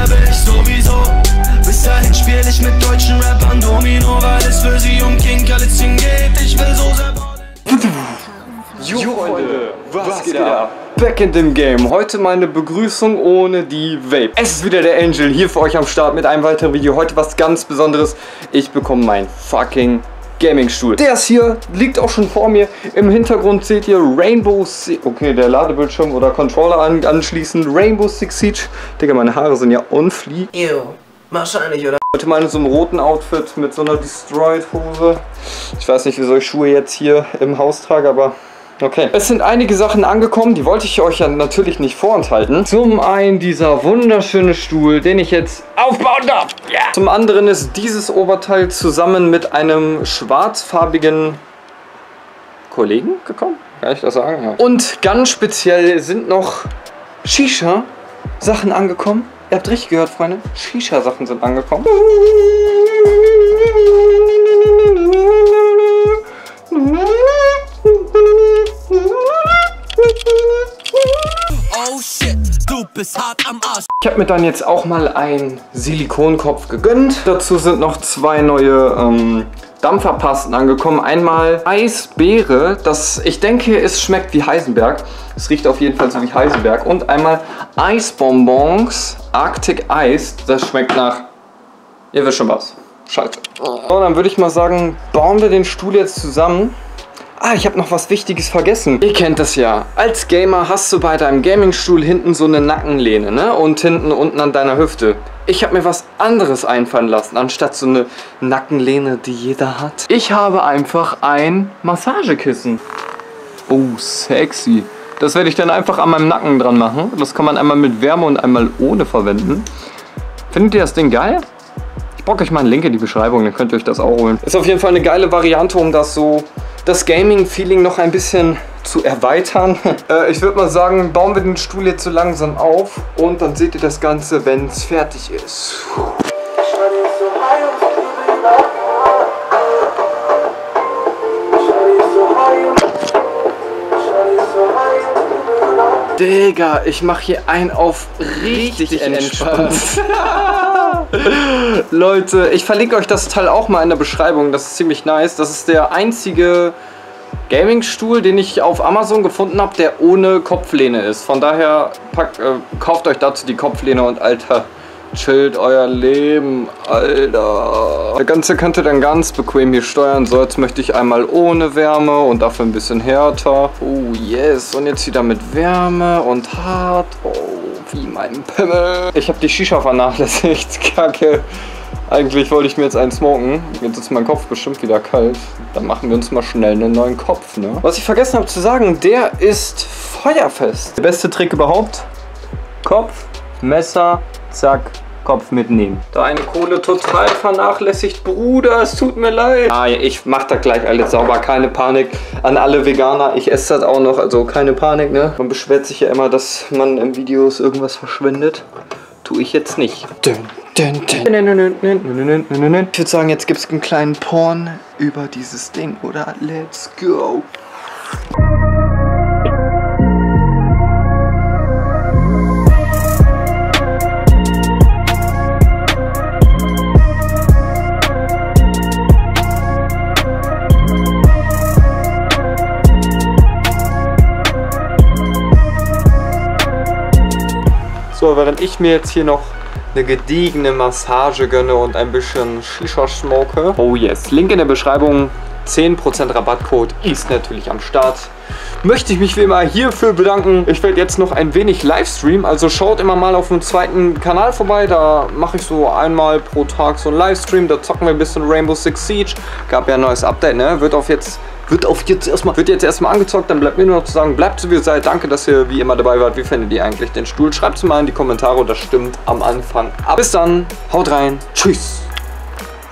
sterbe ich sowieso. Bis dahin spiel ich mit deutschen Rappern Domino, weil es für sie um King Kalitzchen geht. Ich will so sehr Jo Freunde, was geht ab? Back in dem Game. Heute meine Begrüßung ohne die Vape. Es ist wieder der Angel hier für euch am Start mit einem weiteren Video. Heute was ganz Besonderes. Ich bekomme mein fucking Gaming-Stuhl. Der ist hier, liegt auch schon vor mir. Im Hintergrund seht ihr Rainbow Six. Okay, der Ladebildschirm oder Controller an anschließen. Rainbow Six Siege. Digga, meine Haare sind ja on fleek. Ew, wahrscheinlich, oder? Heute mal in so einem roten Outfit mit so einer Destroyed-Hose. Ich weiß nicht, wieso ich Schuhe jetzt hier im Haus trage, aber Okay. Es sind einige Sachen angekommen, die wollte ich euch ja natürlich nicht vorenthalten. Zum einen dieser wunderschöne Stuhl, den ich jetzt aufbauen darf. Yeah. Zum anderen ist dieses Oberteil zusammen mit einem schwarzfarbigen Kollegen gekommen. Kann ich das sagen? Ja. Und ganz speziell sind noch Shisha-Sachen angekommen. Ihr habt richtig gehört, Freunde. Shisha-Sachen sind angekommen. Ich habe mir dann jetzt auch mal einen Silikonkopf gegönnt. Dazu sind noch zwei neue ähm, Dampferpasten angekommen. Einmal Eisbeere, das ich denke, es schmeckt wie Heisenberg. Es riecht auf jeden Fall so wie Heisenberg. Und einmal Eisbonbons Arctic Ice. Das schmeckt nach... Ihr wisst schon was. Scheiße. So, dann würde ich mal sagen, bauen wir den Stuhl jetzt zusammen. Ah, ich habe noch was Wichtiges vergessen. Ihr kennt das ja. Als Gamer hast du bei deinem Gamingstuhl hinten so eine Nackenlehne, ne? Und hinten unten an deiner Hüfte. Ich habe mir was anderes einfallen lassen, anstatt so eine Nackenlehne, die jeder hat. Ich habe einfach ein Massagekissen. Oh, sexy. Das werde ich dann einfach an meinem Nacken dran machen. Das kann man einmal mit Wärme und einmal ohne verwenden. Findet ihr das Ding geil? Ich packe euch mal einen Link in die Beschreibung, dann könnt ihr euch das auch holen. Ist auf jeden Fall eine geile Variante, um das so das Gaming-Feeling noch ein bisschen zu erweitern. Äh, ich würde mal sagen, bauen wir den Stuhl jetzt so langsam auf und dann seht ihr das Ganze, wenn es fertig ist. Digga, ich mache hier einen auf richtig, richtig entspannt. Leute, ich verlinke euch das Teil auch mal in der Beschreibung. Das ist ziemlich nice. Das ist der einzige Gaming-Stuhl, den ich auf Amazon gefunden habe, der ohne Kopflehne ist. Von daher packt, äh, kauft euch dazu die Kopflehne und Alter, chillt euer Leben, Alter. Der Ganze könnt ihr dann ganz bequem hier steuern. So, jetzt möchte ich einmal ohne Wärme und dafür ein bisschen härter. Oh yes, und jetzt wieder mit Wärme und hart. Oh, wie mein Pimmel. Ich habe die Shisha vernachlässigt, kacke. Eigentlich wollte ich mir jetzt einen smoken. Jetzt ist mein Kopf bestimmt wieder kalt. Dann machen wir uns mal schnell einen neuen Kopf, ne? Was ich vergessen habe zu sagen, der ist feuerfest. Der beste Trick überhaupt. Kopf, Messer, zack, Kopf mitnehmen. Da eine Kohle total vernachlässigt. Bruder, es tut mir leid. Ah, ich mach da gleich alles sauber. Keine Panik an alle Veganer. Ich esse das auch noch. Also keine Panik, ne? Man beschwert sich ja immer, dass man in Videos irgendwas verschwendet. Tue ich jetzt nicht. Dün, dün, dün. Ich würde sagen, jetzt gibt es einen kleinen Porn über dieses Ding, oder? Let's go. So, während ich mir jetzt hier noch eine gediegene Massage gönne und ein bisschen Shisha smoke. Oh yes, Link in der Beschreibung. 10% Rabattcode ist natürlich am Start. Möchte ich mich wie immer hierfür bedanken. Ich werde jetzt noch ein wenig Livestream, also schaut immer mal auf dem zweiten Kanal vorbei. Da mache ich so einmal pro Tag so einen Livestream. Da zocken wir ein bisschen Rainbow Six Siege. Gab ja ein neues Update, ne? Wird auf jetzt wird auf jetzt erstmal wird jetzt erstmal angezockt, dann bleibt mir nur noch zu sagen, bleibt so wie ihr seid. Danke, dass ihr wie immer dabei wart. Wie findet ihr eigentlich den Stuhl? Schreibt es mal in die Kommentare, das stimmt am Anfang ab. Bis dann, haut rein, tschüss.